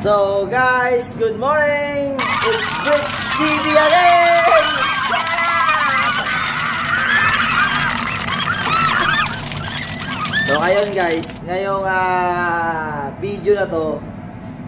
So guys, good morning! It's Bricks TV again! So ayun guys, ngayong ah, video na to,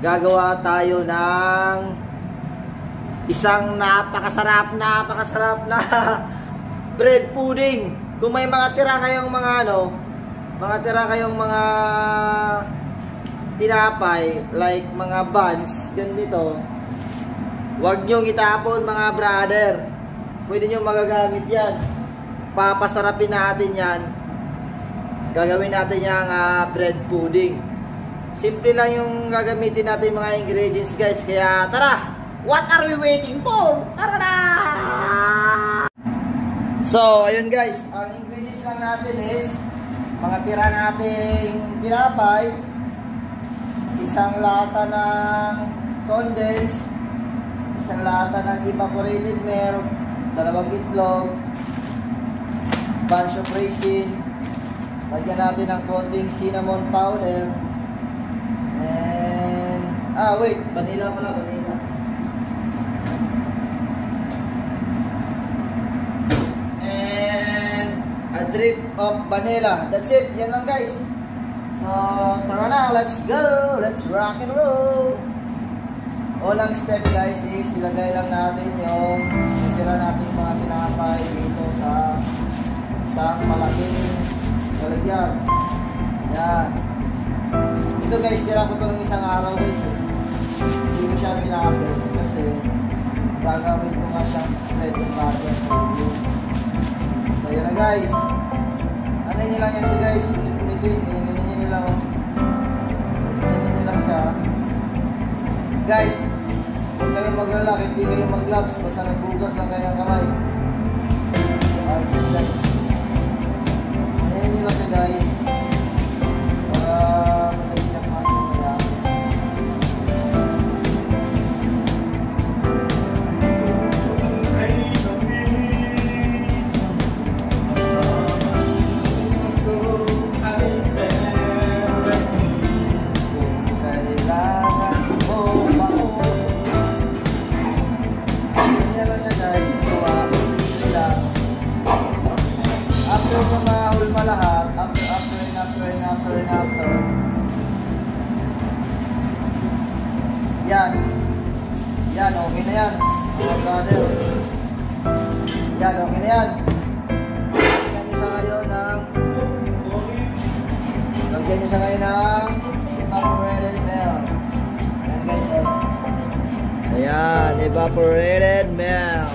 gagawa tayo ng isang napakasarap, napakasarap na bread pudding. Kung may mga tira kayong mga ano, mga tira kayong mga tinapay, like mga buns, ganito, huwag nyo itapon mga brother. Pwede nyo magagamit yan. Papasarapin natin yan. Gagawin natin yung uh, bread pudding. Simple lang yung gagamitin natin mga ingredients guys. Kaya tara! What are we waiting for? Tara na! So, ayun guys. Ang ingredients lang natin is mga tira nating tinapay, isang lata ng condensed, isang lata ng evaporated milk, dalawang itlog, bunch of raisin, lagyan natin ng konting cinnamon powder, and, ah wait, vanilla pala, vanilla. And, a drip of vanilla. That's it, yan lang guys. So, tara na, let's go! Let's rock and roll! Unang step guys is ilagay lang natin yung tira natin mga tinapay dito sa isang malaking lalagyan. Yan. Ito guys, tira ko ito ng isang araw guys. Hindi ko siya pinapit kasi gagawin ko nga siyang and butter. So, yan na guys. Ano nyo lang yan siya guys. Ganyan nyo Guys, huwag kayong maglalak, hindi kayo mag-gloves, basta nagbugas lang kayo ng kamay. Ayos guys. Ganyan nyo lang guys. Okay na yan. Lagyan nyo siya ngayon ng Lagyan nyo siya ngayon ng evaporated milk. Ayan guys. oh. Ayan, evaporated milk.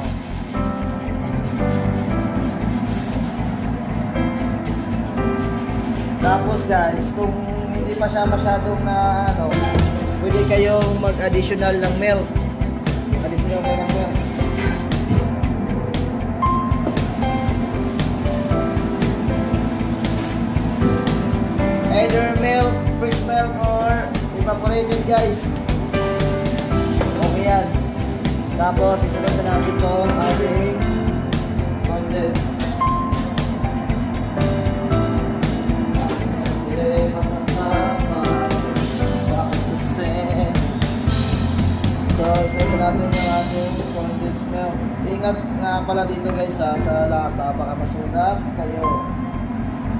Tapos guys, kung hindi pa siya masyadong na ano, pwede kayong mag-additional ng milk. Additional kayo ng milk. Either milk, fresh milk, or evaporated guys. Okay yan. Tapos, isunod na natin itong ating condensed. So, isunod na natin yung ating condensed milk. Ingat nga pala dito guys ha, sa lata, baka masugat kayo.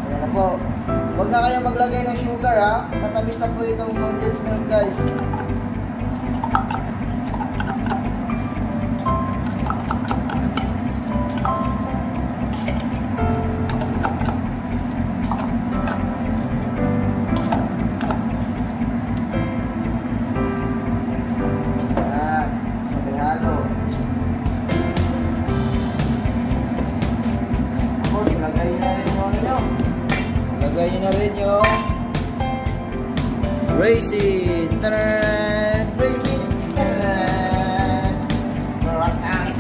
So, yan na po. Huwag na kayo maglagay ng sugar ha. Matamis na po itong condensed milk guys. Nyo na rin yung ano nyo. Ilagay nyo na rin yung raisin. Tadaan! Raisin! Tadaan! Maratang!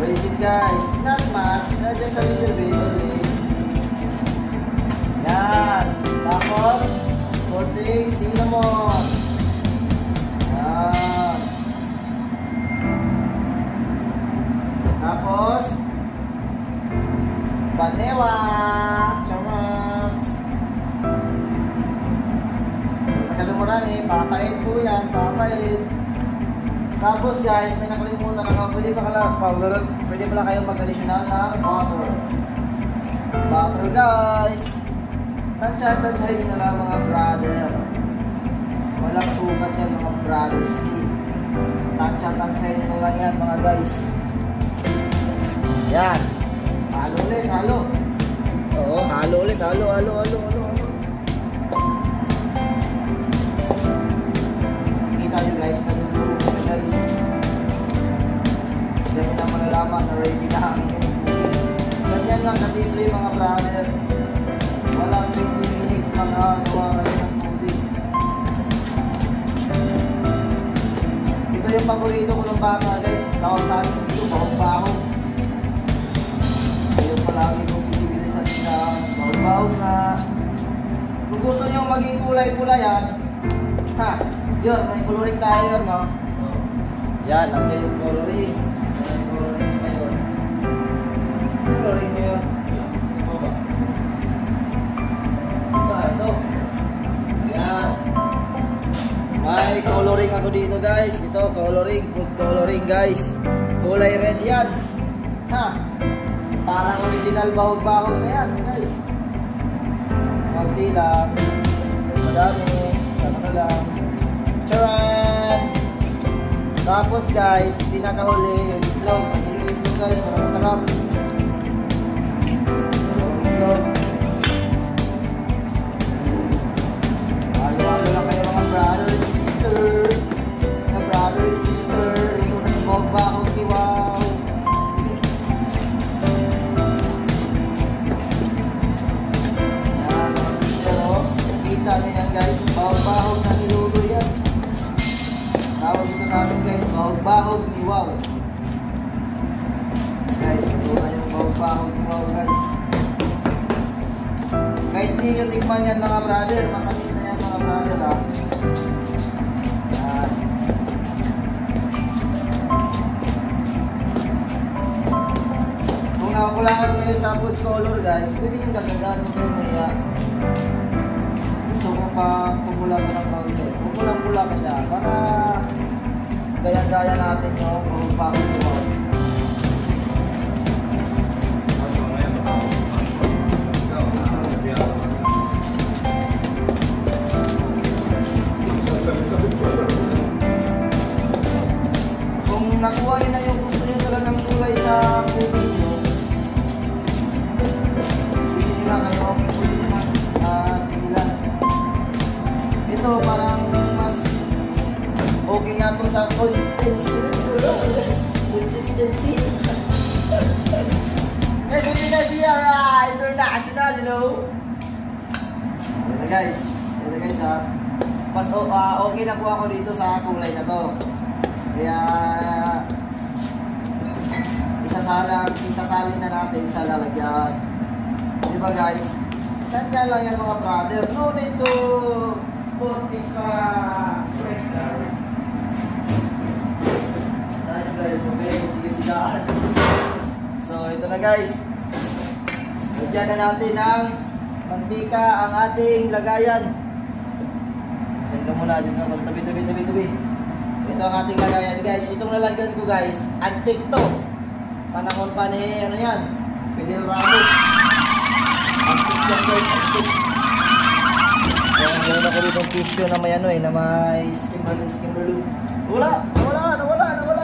Raisin guys. Not much. uh, Just a little bit only. Yan. Tapos, konting cinnamon. vanilla. Charot. Masyado marami. Eh, Papait po yan. Papait. Tapos guys, may nakalimutan ako. Pwede ba kala, pwede pala kayo mag-additional ng water. Water guys. Tansya-tansya nyo na mga brother. Walang sukat yan mga brothers. Tansya-tansya nyo na lang yan mga guys. Yan. Ulit, halo. Oo, halo ulit, halo, halo, halo, halo. halo. Kita nyo guys, naguguro ko na guys. Ganyan na malalaman na ready na ang inyong. Ganyan lang kasimple mga brother. Walang 20 minutes magagawa kayo ng cooking. Ito yung paborito ko ng bata guys. Tawag sa akin Palagi kong bibili sa tindahan. Bahog-bahog na. Kung gusto nyo maging kulay-kulay yan, ha, yun, may coloring tayo yun, no? Yan, nandiyan yung coloring. Coloring coloring mo yun. Ito. Yan. May coloring ako dito guys. Ito, coloring, food coloring guys. Kulay red yan. Ha? Parang original bahog-bahog na yan guys. Kunti lang. Madami. Sama na lang. Charan! Tapos guys, pinakahuli yung itlog. Yung itlog guys, parang masarap. Yung itlog. Halo-halo mga brother and sister. Mga brother and sister. Kahit di nyo tikman yan mga brother, matamis na yan mga brother ha. Yan. Kung nakakulangan kayo sa food color guys, pwede yung dagagan mo kayo maya. Gusto mo pa pumula ka ng powder. Pumulang-pula ka siya para gaya-gaya natin yung pagpapakot sa consistency. Consistency. Kasi pinasiya, ah, international, you know? Yan na guys. Yan na guys ha. Mas oh, ah, okay na po ako dito sa kulay na to. Kaya isasala, isasalin na natin sa lalagyan. Di ba guys? Tandaan lang yan mga brother. No need to put extra spreader. Guys, okay, sige sigaan. So ito na guys. Lagyan na natin ng mantika ang ating lagayan. Diyan ka muna, diyan ka. Tabi, tabi, tabi, tabi. Ito ang ating lagayan guys. Itong lalagyan ko guys, antik to. Panahon pa ni, ano yan, Fidel Ramos. Antik yan guys, antik. Meron ako dito tissue na may ano eh, na may skimmerlu, skimmerlu. Wala, nawala, nawala, nawala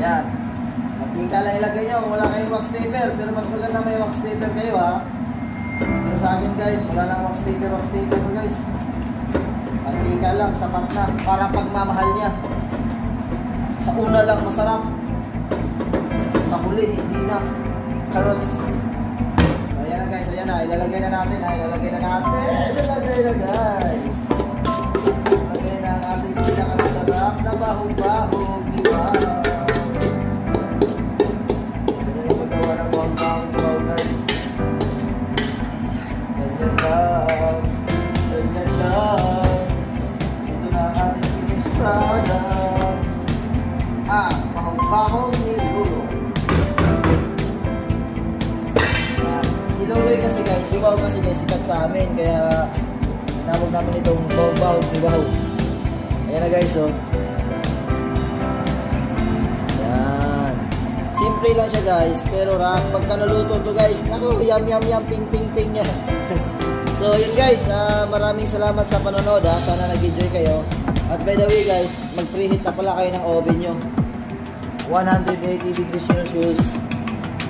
Yan. Mantika lang ilagay nyo. Wala kayong wax paper. Pero mas maganda may wax paper kayo ha. Pero sa akin guys, wala nang wax paper, wax paper guys. Mantika lang, sapat na. Para pagmamahal niya. Sa una lang masarap. Sa huli, hindi na. Carrots. So, ayan na guys, ayan na. Ilalagay na natin ha. Ilalagay na natin. Ilalagay na guys. Ilalagay na ang ating pinakamasarap na bahog-bahog. Wow. Namin itong Wow ni Wow. Ayan na guys, oh. Yan. Simple lang siya guys, pero ram, pagka naluto to guys, naku, yum yum yum, ping ping ping yan. so yun guys, uh, maraming salamat sa panonood ha. Sana nag-enjoy kayo. At by the way guys, mag-preheat na pala kayo ng oven nyo. 180 degrees Celsius.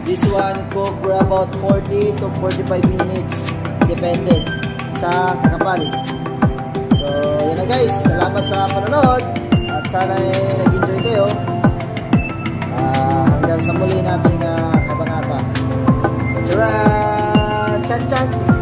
This one cook for about 40 to 45 minutes. Depende sa kakapal guys, salamat sa panonood at sana eh, nag-enjoy kayo. Uh, hanggang sa muli nating ah, uh, kabanata. Tara! Chan-chan!